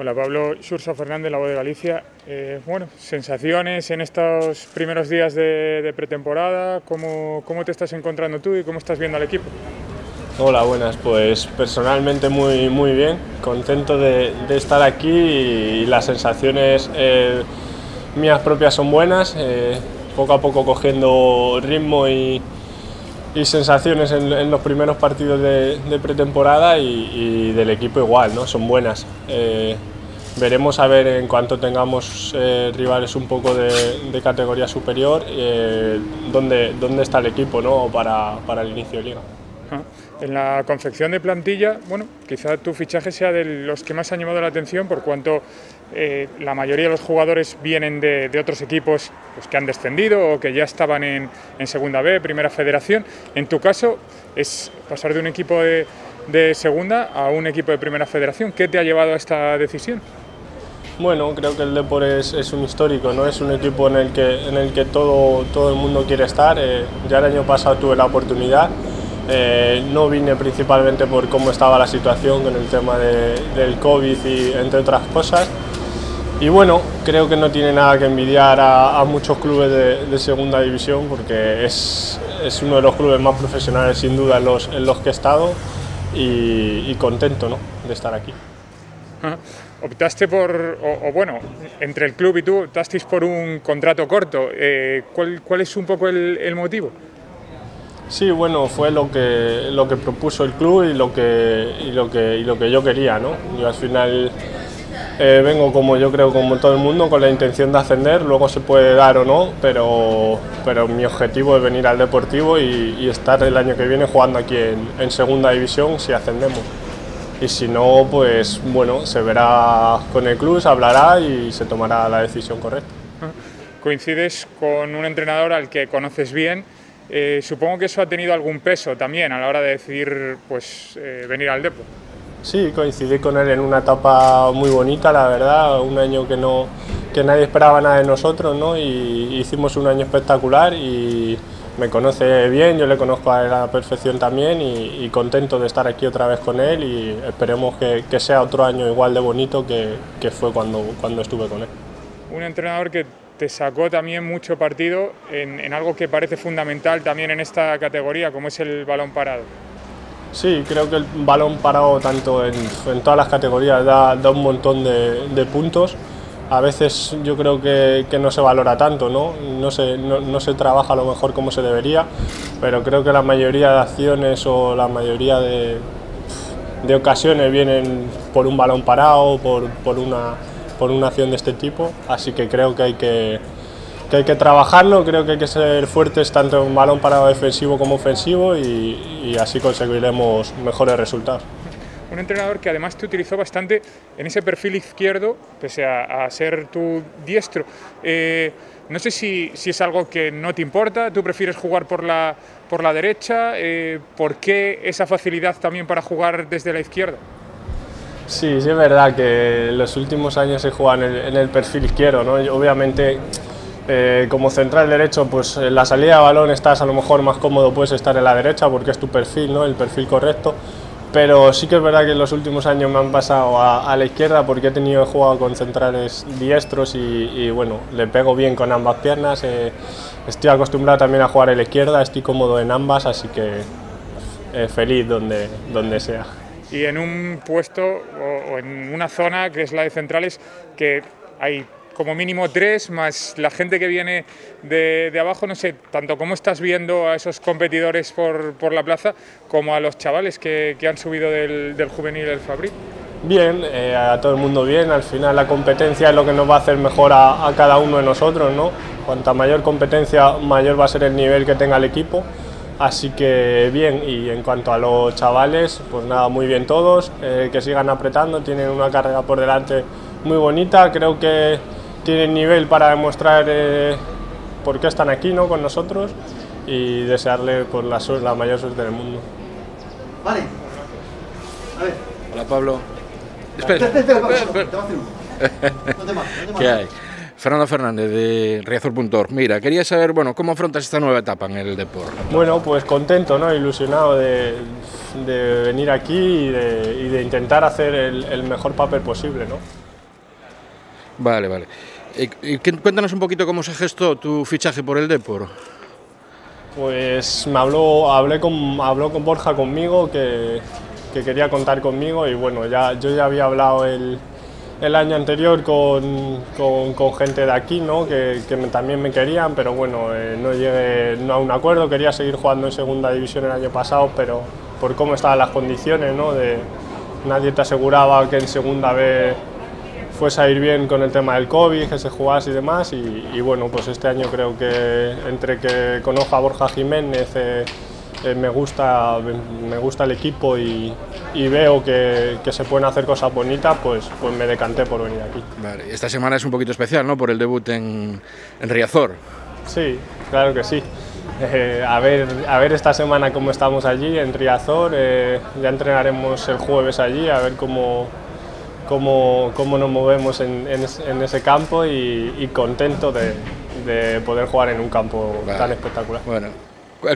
Hola Pablo, Xursa Fernández, La Voz de Galicia. Eh, bueno, sensaciones en estos primeros días de, pretemporada, ¿Cómo, ¿cómo te estás encontrando tú y cómo estás viendo al equipo? Hola, buenas. Pues personalmente muy, muy bien, contento de, de estar aquí y las sensaciones eh, mías propias son buenas, eh, poco a poco cogiendo ritmo y, y sensaciones en, en, los primeros partidos de, de pretemporada y, y, del equipo igual, ¿no? son buenas. Eh, veremos a ver en cuanto tengamos eh, rivales un poco de, de categoría superior eh, dónde, dónde está el equipo ¿no? para, para el inicio de liga. En la confección de plantilla, bueno, quizá tu fichaje sea de los que más ha llamado la atención por cuanto eh, la mayoría de los jugadores vienen de, otros equipos pues, que han descendido o que ya estaban en, Segunda B, Primera Federación. En tu caso, es pasar de un equipo de, Segunda a un equipo de Primera Federación. ¿Qué te ha llevado a esta decisión? Bueno, creo que el Depor es, un histórico, ¿no? es un equipo en el que, en el que todo, todo el mundo quiere estar. Eh, ya el año pasado tuve la oportunidad. Eh, no vine principalmente por cómo estaba la situación con el tema de, del COVID y entre otras cosas. Y bueno, creo que no tiene nada que envidiar a, a muchos clubes de, de, segunda división porque es, es, uno de los clubes más profesionales sin duda en los, en los que he estado y, y contento ¿no? de estar aquí. Optaste por, o, o, bueno, entre el club y tú, optasteis por un contrato corto. Eh, ¿cuál, ¿cuál, es un poco el, el motivo? Sí, bueno, fue lo que, lo que propuso el club y lo que, y lo que, y lo que yo quería. ¿no? Yo al final eh, vengo, como yo creo, como todo el mundo, con la intención de ascender, luego se puede dar o no, pero, pero mi objetivo es venir al Deportivo y, estar el año que viene jugando aquí en, en Segunda División si ascendemos. Y si no, pues bueno, se verá con el club, se hablará y se tomará la decisión correcta. Coincides con un entrenador al que conoces bien eh, supongo que eso ha tenido algún peso también a la hora de decidir pues, eh, venir al Depor. Sí, coincidí con él en una etapa muy bonita, la verdad, un año que, no, que nadie esperaba nada de nosotros ¿no? y hicimos un año espectacular y me conoce bien, yo le conozco a la perfección también y, y, contento de estar aquí otra vez con él y esperemos que, que sea otro año igual de bonito que, que fue cuando, cuando estuve con él. Un entrenador que te sacó también mucho partido en, en, algo que parece fundamental también en esta categoría, como es el balón parado. Sí, creo que el balón parado tanto en, en todas las categorías da, da un montón de, de, puntos. A veces yo creo que, que, no se valora tanto, ¿no? No, se, no, no se trabaja a lo mejor como se debería, pero creo que la mayoría de acciones o la mayoría de, de ocasiones vienen por un balón parado, por, por una por una acción de este tipo, así que creo que hay que, que hay que trabajarlo, creo que hay que ser fuertes tanto en balón parado defensivo como ofensivo y, y así conseguiremos mejores resultados un entrenador que además te utilizó bastante en ese perfil izquierdo, pese a, a ser tu diestro. Eh, no sé si, si, es algo que no te importa, tú prefieres jugar por la, por la derecha, eh, ¿por qué esa facilidad también para jugar desde la izquierda? Sí, sí es verdad que en los últimos años he jugado en el, en el perfil izquierdo, ¿no? obviamente eh, como central derecho, pues en la salida de balón estás a lo mejor más cómodo, puedes estar en la derecha porque es tu perfil, ¿no? el perfil correcto. Pero sí que es verdad que en los últimos años me han pasado a, a la izquierda porque he tenido jugado con centrales diestros y, y, bueno, le pego bien con ambas piernas. Eh, estoy acostumbrado también a jugar a la izquierda, estoy cómodo en ambas, así que eh, feliz donde, donde sea y en un puesto o, o, en una zona que es la de centrales que hay como mínimo tres, más la gente que viene de, de abajo, no sé, tanto cómo estás viendo a esos competidores por, por la plaza como a los chavales que, que han subido del, del juvenil del Fabric. Bien, eh, a todo el mundo bien, al final la competencia es lo que nos va a hacer mejor a, a cada uno de nosotros, ¿no? Cuanta mayor competencia, mayor va a ser el nivel que tenga el equipo. Así que bien, y en cuanto a los chavales, pues nada, muy bien todos, eh, que sigan apretando, tienen una carrera por delante muy bonita, creo que tienen nivel para demostrar eh, por qué están aquí ¿no? con nosotros y desearle por la, la mayor suerte del mundo. Vale. A ver. Hola Pablo. Espera, espera, ¿Qué hay? Fernando Fernández de Riazor.org. Mira, quería saber, bueno, ¿cómo afrontas esta nueva etapa en el deporte? Bueno, pues contento, ¿no? Ilusionado de, de venir aquí y de, y de intentar hacer el, el, mejor papel posible, ¿no? Vale, vale. Y, y cuéntanos un poquito cómo se gestó tu fichaje por el Depor. Pues me habló, hablé con, habló con Borja conmigo que, que quería contar conmigo y bueno, ya, yo ya había hablado el, el año anterior con, con, gente de aquí, ¿no? que, que también me querían, pero bueno, eh, no llegué no a un acuerdo, quería seguir jugando en segunda división el año pasado, pero por cómo estaban las condiciones, ¿no? de, nadie te aseguraba que en segunda vez fuese a ir bien con el tema del COVID, que se jugase y demás, y, y bueno, pues este año creo que entre que conozco a Borja Jiménez, eh, eh, me, gusta, me gusta el equipo y, y veo que, que, se pueden hacer cosas bonitas, pues, pues me decanté por venir aquí. Vale. Esta semana es un poquito especial, ¿no? Por el debut en, en Riazor. Sí, claro que sí. Eh, a, ver, a ver esta semana cómo estamos allí en Riazor, eh, ya entrenaremos el jueves allí, a ver cómo, cómo, cómo nos movemos en, en, en ese campo y, y contento de, de, poder jugar en un campo vale. tan espectacular. Bueno,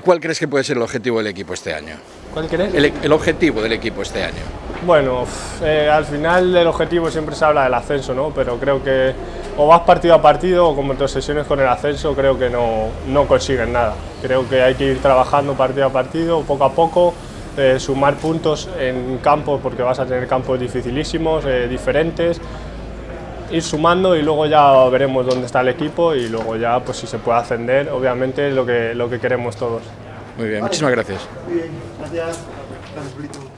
¿Cuál crees que puede ser el objetivo del equipo este año? ¿Cuál crees? El, el objetivo del equipo este año. Bueno, eh, al final del objetivo siempre se habla del ascenso, ¿no? Pero creo que o vas partido a partido o como en tus sesiones con el ascenso creo que no, no consiguen nada. Creo que hay que ir trabajando partido a partido, poco a poco, eh, sumar puntos en campos porque vas a tener campos dificilísimos, eh, diferentes, ir sumando y luego ya veremos dónde está el equipo y luego ya pues si se puede ascender, obviamente lo que, lo que queremos todos. Muy bien, muchísimas gracias. Muy bien, gracias. Gracias,